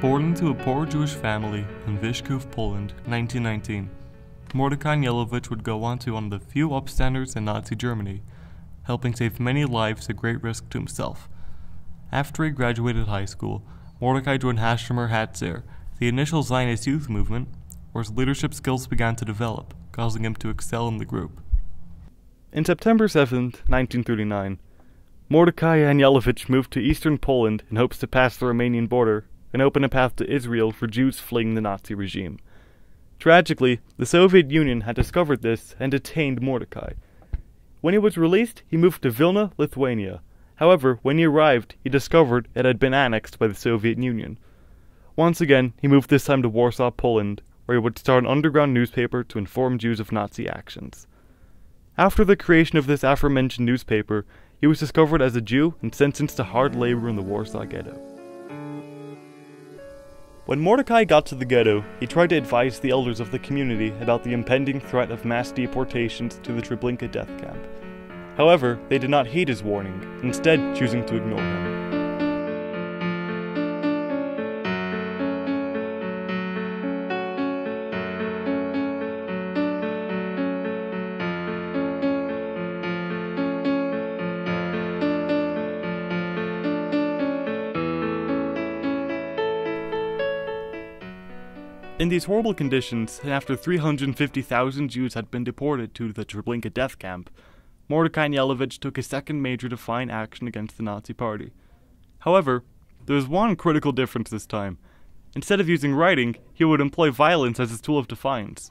Born into a poor Jewish family in Vyshkov, Poland, 1919, Mordecai Anielewicz would go on to one of the few upstanders in Nazi Germany, helping save many lives at great risk to himself. After he graduated high school, Mordecai joined Hashomer Hatzair, the initial Zionist youth movement, where his leadership skills began to develop, causing him to excel in the group. In September 7, 1939, Mordecai Anielewicz moved to eastern Poland in hopes to pass the Romanian border and open a path to Israel for Jews fleeing the Nazi regime. Tragically, the Soviet Union had discovered this and detained Mordecai. When he was released, he moved to Vilna, Lithuania. However, when he arrived, he discovered it had been annexed by the Soviet Union. Once again, he moved this time to Warsaw, Poland, where he would start an underground newspaper to inform Jews of Nazi actions. After the creation of this aforementioned newspaper, he was discovered as a Jew and sentenced to hard labor in the Warsaw Ghetto. When Mordecai got to the ghetto, he tried to advise the elders of the community about the impending threat of mass deportations to the Treblinka death camp. However, they did not heed his warning, instead choosing to ignore him. In these horrible conditions, and after 350,000 Jews had been deported to the Treblinka death camp, Mordecai Anielewicz took a second major defiant action against the Nazi Party. However, there was one critical difference this time. Instead of using writing, he would employ violence as his tool of defiance.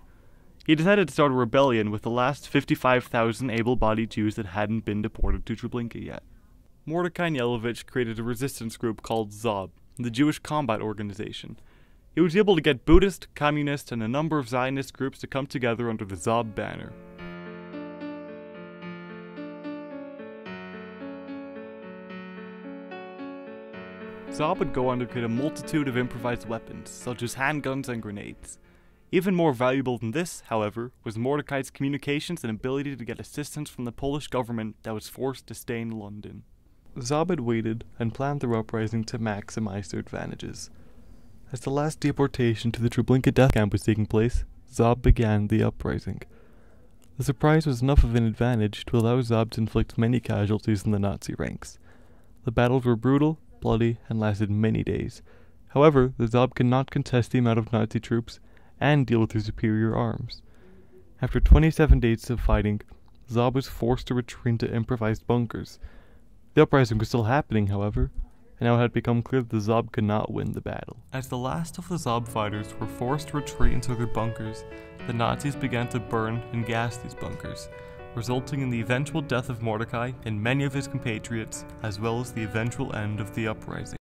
He decided to start a rebellion with the last 55,000 able bodied Jews that hadn't been deported to Treblinka yet. Mordecai Anielewicz created a resistance group called ZOB, the Jewish Combat Organization, he was able to get Bundist, Communist, and a number of Zionist groups to come together under the Zob banner. Zob would go on to create a multitude of improvised weapons, such as handguns and grenades. Even more valuable than this, however, was Mordecai's communications and ability to get assistance from the Polish government that was forced to stay in London. Zob had waited and planned their uprising to maximize their advantages. As the last deportation to the Treblinka death camp was taking place, Zob began the uprising. The surprise was enough of an advantage to allow Zob to inflict many casualties in the Nazi ranks. The battles were brutal, bloody, and lasted many days. However, the Zob could not contest the amount of Nazi troops and deal with their superior arms. After 27 days of fighting, Zob was forced to retreat into improvised bunkers. The uprising was still happening, however, and now it had become clear that the Zob could not win the battle. As the last of the Zob fighters were forced to retreat into their bunkers, the Nazis began to burn and gas these bunkers, resulting in the eventual death of Mordecai and many of his compatriots, as well as the eventual end of the uprising.